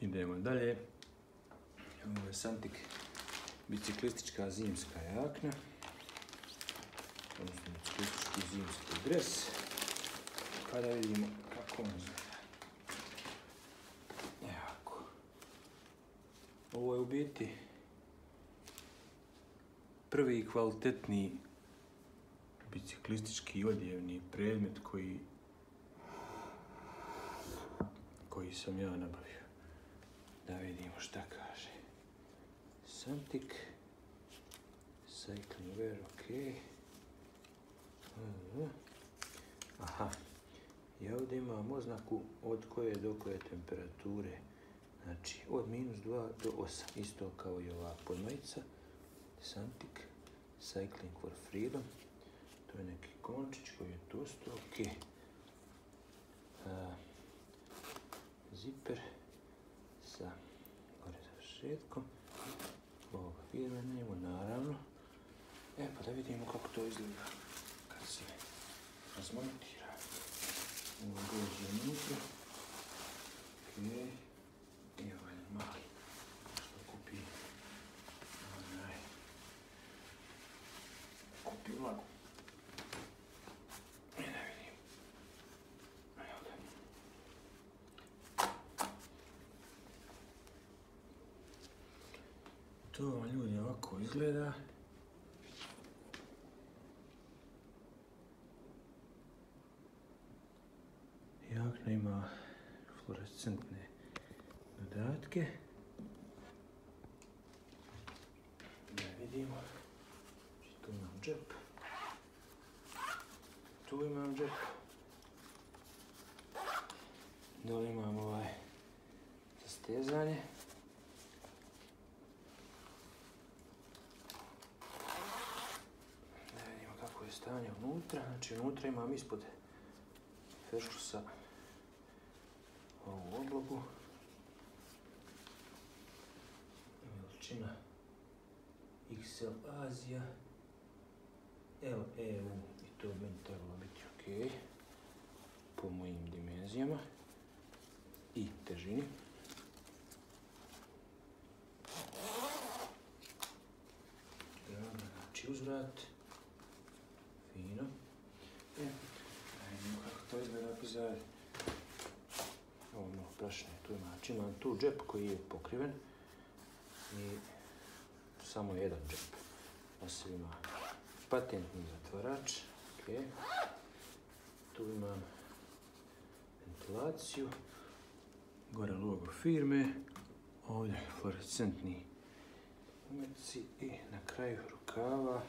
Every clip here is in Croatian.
Idemo dalje. Ovo je Santik biciklistička zimska jakna. Odnosno biciklistički zimski dres. Pa da vidimo kako on izgleda. Evo Ovo je u biti prvi kvalitetni biciklistički odjevni predmet koji koji sam ja nabavio. Da vidimo šta kaže. Santik. Cycling wear, ok. Aha. I ovdje imam oznaku od koje do koje temperature. Znači, od minus 2 do 8. Isto kao i ova podmajica. Santik. Cycling for freedom. To je neki končić koji je tu sto, ok. ziper sa gore završetkom. Ovog firme njemu, naravno. E, pa da vidimo kako to izgleda kad se razmontira. Ovo dođe unutra. Ok. I ovaj mali što kupi onaj kupi vlagu. To vam ljudi ovako izgleda. Jakna ima fluorescentne dodatke. Da vidimo. Tu imam džep. Tu imam džep. Dole imam ovaj zastezanje. Stanje unutra. Znači unutra imam ispod feškusa ovu oblogu. Veličina XL Azija. L, EU i to bi meni trebalo biti ok. Po mojim dimenzijama i težini. Znači uzvrat fino. E, ajmo kako Ovo malo prašne tu. Znači imam tu džep koji je pokriven i samo jedan džep. Osim ima patentni zatvarač. Okay. Tu imam ventilaciju. Gore logo firme. Ovdje fluorescentni umeci i na kraju rukava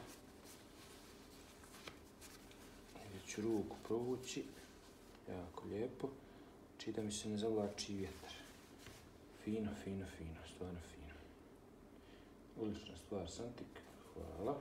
ću ruku provući. Jako lijepo. Či da mi se ne zavlači vjetar. Fino, fino, fino. Stvarno fino. Ulična stvar Santik. Hvala.